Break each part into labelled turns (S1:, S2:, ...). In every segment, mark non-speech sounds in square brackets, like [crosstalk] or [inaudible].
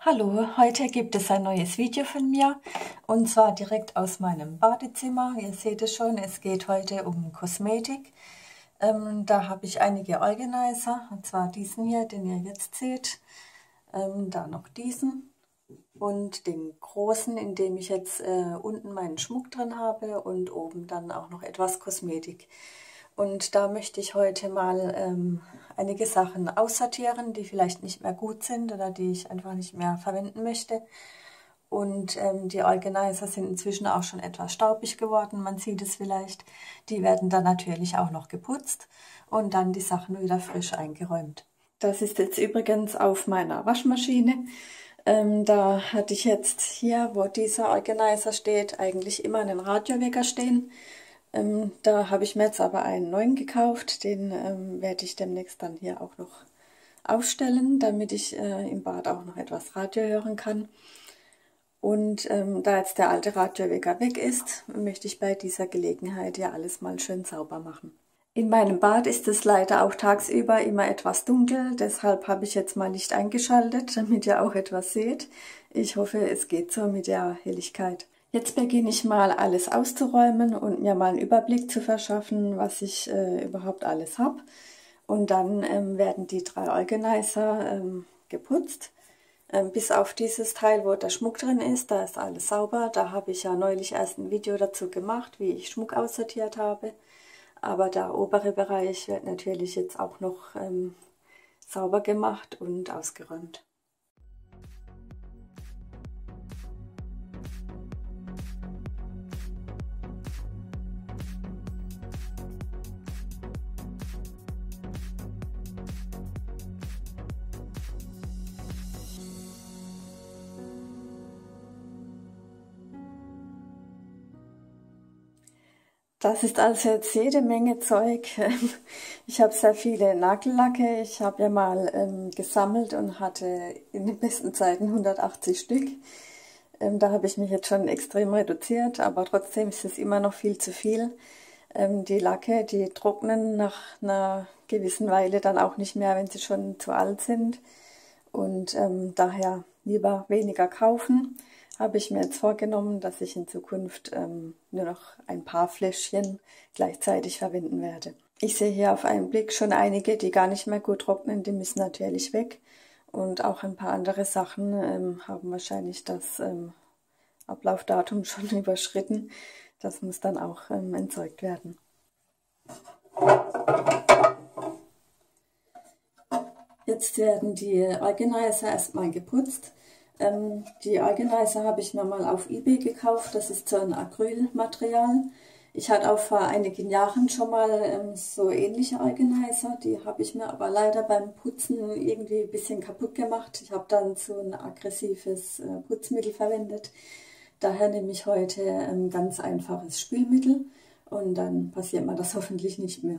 S1: Hallo, heute gibt es ein neues Video von mir und zwar direkt aus meinem Badezimmer. Ihr seht es schon, es geht heute um Kosmetik. Ähm, da habe ich einige Organizer, und zwar diesen hier, den ihr jetzt seht, ähm, da noch diesen und den großen, in dem ich jetzt äh, unten meinen Schmuck drin habe und oben dann auch noch etwas Kosmetik. Und da möchte ich heute mal ähm, einige Sachen aussortieren, die vielleicht nicht mehr gut sind oder die ich einfach nicht mehr verwenden möchte. Und ähm, die Organizer sind inzwischen auch schon etwas staubig geworden, man sieht es vielleicht. Die werden dann natürlich auch noch geputzt und dann die Sachen wieder frisch eingeräumt. Das ist jetzt übrigens auf meiner Waschmaschine. Ähm, da hatte ich jetzt hier, wo dieser Organizer steht, eigentlich immer einen Radiowecker stehen. Ähm, da habe ich mir jetzt aber einen neuen gekauft, den ähm, werde ich demnächst dann hier auch noch aufstellen, damit ich äh, im Bad auch noch etwas Radio hören kann. Und ähm, da jetzt der alte Radiowecker weg ist, möchte ich bei dieser Gelegenheit ja alles mal schön sauber machen. In meinem Bad ist es leider auch tagsüber immer etwas dunkel, deshalb habe ich jetzt mal Licht eingeschaltet, damit ihr auch etwas seht. Ich hoffe, es geht so mit der Helligkeit. Jetzt beginne ich mal alles auszuräumen und mir mal einen Überblick zu verschaffen, was ich äh, überhaupt alles habe. Und dann ähm, werden die drei Organizer ähm, geputzt. Ähm, bis auf dieses Teil, wo der Schmuck drin ist, da ist alles sauber. Da habe ich ja neulich erst ein Video dazu gemacht, wie ich Schmuck aussortiert habe. Aber der obere Bereich wird natürlich jetzt auch noch ähm, sauber gemacht und ausgeräumt. Das ist also jetzt jede Menge Zeug. [laughs] Ich habe sehr viele Nagellacke. Ich habe ja mal ähm, gesammelt und hatte in den besten Zeiten 180 Stück. Ähm, da habe ich mich jetzt schon extrem reduziert, aber trotzdem ist es immer noch viel zu viel. Ähm, die Lacke, die trocknen nach einer gewissen Weile dann auch nicht mehr, wenn sie schon zu alt sind. Und ähm, daher lieber weniger kaufen habe ich mir jetzt vorgenommen, dass ich in Zukunft ähm, nur noch ein paar Fläschchen gleichzeitig verwenden werde. Ich sehe hier auf einen Blick schon einige, die gar nicht mehr gut trocknen, die müssen natürlich weg. Und auch ein paar andere Sachen ähm, haben wahrscheinlich das ähm, Ablaufdatum [laughs] schon überschritten. Das muss dann auch ähm, entsorgt werden. Jetzt werden die Organizer erstmal geputzt. Ähm, die Organizer habe ich mir mal auf Ebay gekauft. Das ist so ein Acrylmaterial. Ich hatte auch vor einigen Jahren schon mal ähm, so ähnliche Organizer. Die habe ich mir aber leider beim Putzen irgendwie ein bisschen kaputt gemacht. Ich habe dann so ein aggressives äh, Putzmittel verwendet. Daher nehme ich heute ein ganz einfaches Spülmittel und dann passiert mir das [laughs] hoffentlich nicht mehr.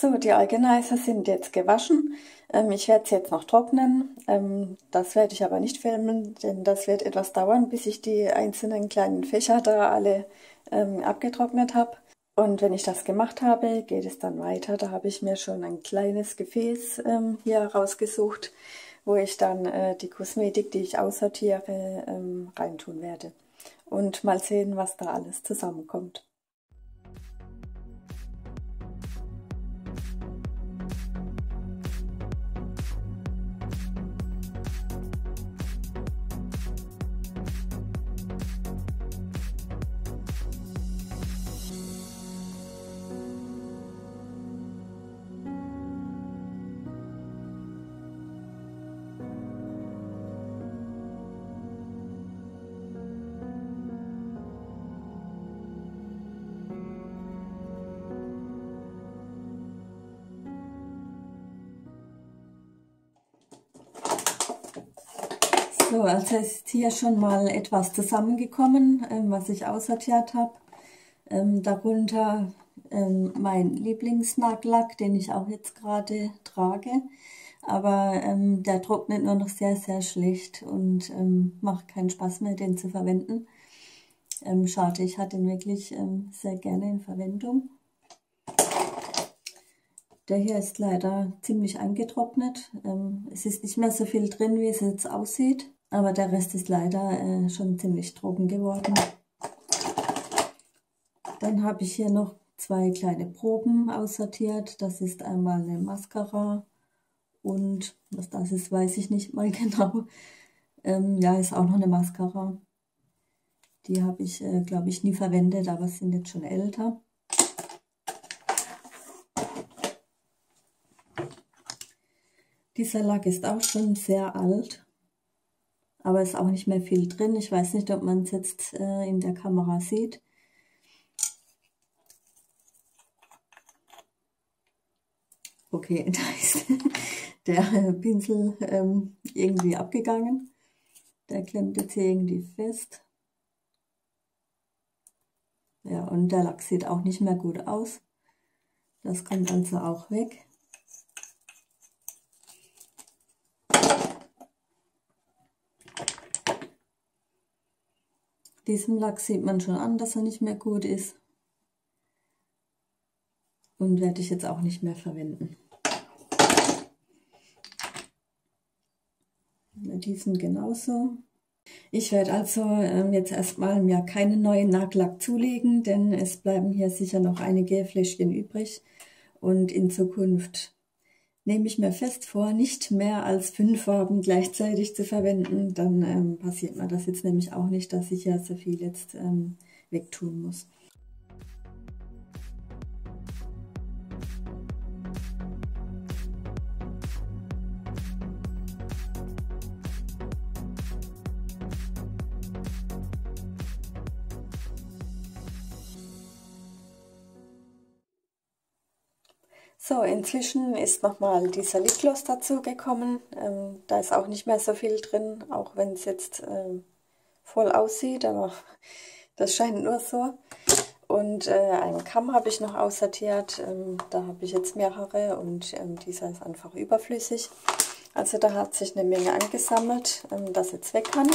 S1: So, die Organizer sind jetzt gewaschen. Ähm, ich werde sie jetzt noch trocknen. Ähm, das werde ich aber nicht filmen, denn das wird etwas dauern, bis ich die einzelnen kleinen Fächer da alle ähm, abgetrocknet habe. Und wenn ich das gemacht habe, geht es dann weiter. Da habe ich mir schon ein kleines Gefäß ähm, hier rausgesucht, wo ich dann äh, die Kosmetik, die ich aussortiere, ähm, reintun werde. Und mal sehen, was da alles zusammenkommt. Also ist hier schon mal etwas zusammengekommen, ähm, was ich aussortiert habe. Ähm, darunter ähm, mein Lieblingsnagellack, den ich auch jetzt gerade trage. Aber der trocknet nur noch sehr, sehr schlecht und macht keinen Spaß mehr, den zu verwenden. Schade, ich hatte ihn wirklich sehr gerne in Verwendung. Der hier ist leider ziemlich eingetrocknet. es ist nicht mehr so viel drin, wie es jetzt aussieht. Aber der Rest ist leider äh, schon ziemlich trocken geworden. Dann habe ich hier noch zwei kleine Proben aussortiert. Das ist einmal eine Mascara und was das ist, weiß ich nicht mal [laughs] genau. Ähm, ja, ist auch noch eine Mascara. Die habe ich, äh, glaube ich, nie verwendet, aber sind jetzt schon älter. Dieser Lack ist auch schon sehr alt aber ist auch nicht mehr viel drin. Ich weiß nicht, ob man es jetzt äh, in der Kamera sieht. Okay, [laughs] da ist der Pinsel ähm, irgendwie abgegangen. Der klemmt jetzt hier irgendwie fest. Ja, und der Lack sieht auch nicht mehr gut aus. Das kommt also auch weg. Diesem Lack sieht man schon an, dass er nicht mehr gut ist. Und werde ich jetzt auch nicht mehr verwenden. Diesen genauso. Ich werde also ähm, jetzt erstmal mir keinen neuen Nagellack zulegen, denn es bleiben hier sicher noch einige Fläschchen übrig. Und in Zukunft nehme ich mir fest vor, nicht mehr als fünf Farben gleichzeitig zu verwenden. Dann ähm, passiert mir das jetzt nämlich auch nicht, dass ich ja so viel jetzt ähm, wegtun muss. So, inzwischen ist nochmal dieser Lipgloss dazu gekommen. Ähm, da ist auch nicht mehr so viel drin, auch wenn es jetzt ähm, voll aussieht, aber [laughs] das scheint nur so. Und äh, einen Kamm habe ich noch aussortiert. Ähm, da habe ich jetzt mehrere und ähm, dieser ist einfach überflüssig. Also da hat sich eine Menge angesammelt, ähm, das jetzt weg kann.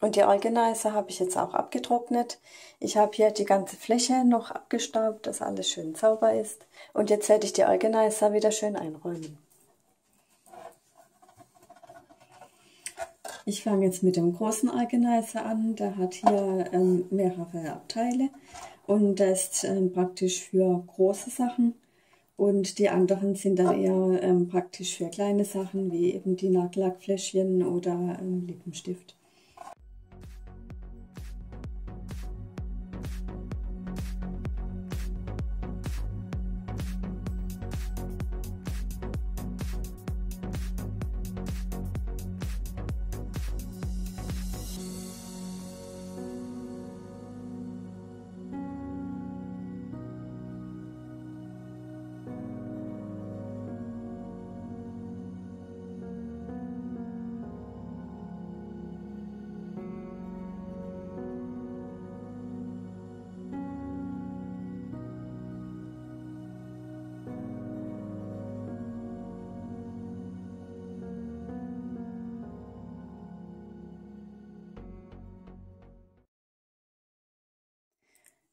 S1: Und die Organizer habe ich jetzt auch abgetrocknet. Ich habe hier die ganze Fläche noch abgestaubt, dass alles schön sauber ist. Und jetzt werde ich die Organizer wieder schön einräumen. Ich fange jetzt mit dem großen Organizer an. Der hat hier ähm, mehrere Abteile und das ist ähm, praktisch für große Sachen. Und die anderen sind dann eher ähm, praktisch für kleine Sachen, wie eben die Nagellackfläschchen oder ähm, Lippenstift.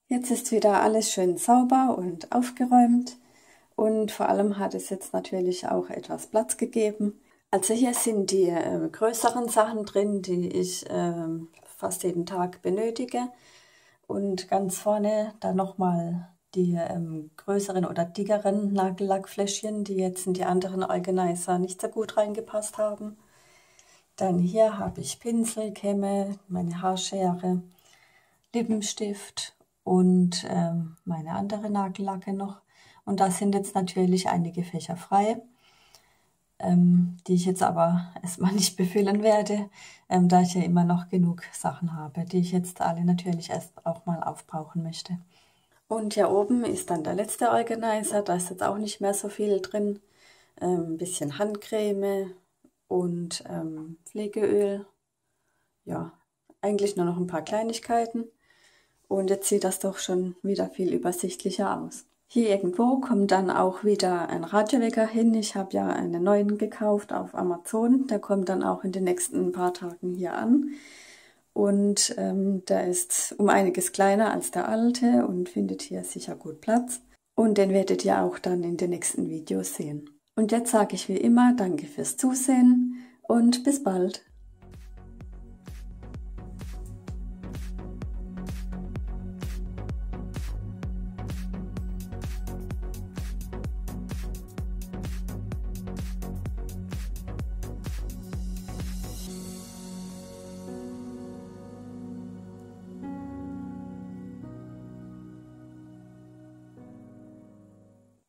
S1: Jetzt ist wieder alles schön sauber und aufgeräumt und vor allem hat es jetzt natürlich auch etwas Platz gegeben. Also hier sind die äh, größeren Sachen drin, die ich äh, fast jeden Tag benötige. Und ganz vorne dann nochmal die ähm, größeren oder dickeren Nagellackfläschchen, die jetzt in die anderen Organizer nicht so gut reingepasst haben. Dann hier habe ich Pinsel, Kämme, meine Haarschere, Lippenstift und ähm, meine andere Nagellacke noch. Und da sind jetzt natürlich einige Fächer frei, ähm, die ich jetzt aber [laughs] erstmal nicht befüllen werde, ähm, da ich ja immer noch genug Sachen habe, die ich jetzt alle natürlich erst auch mal aufbrauchen möchte. Und hier oben ist dann der letzte Organizer, da ist jetzt auch nicht mehr so viel drin. Ähm, ein bisschen Handcreme und ähm, Pflegeöl. Ja, eigentlich nur noch ein paar Kleinigkeiten. Und jetzt sieht das doch schon wieder viel übersichtlicher aus. Hier irgendwo kommt dann auch wieder ein Radiowecker hin. Ich habe ja einen neuen gekauft auf Amazon. Der kommt dann auch in den nächsten paar Tagen hier an. Und ähm, der ist um einiges kleiner als der alte und findet hier sicher gut Platz. Und den werdet ihr auch dann in den nächsten Videos sehen. Und jetzt sage ich wie immer Danke fürs Zusehen und bis bald.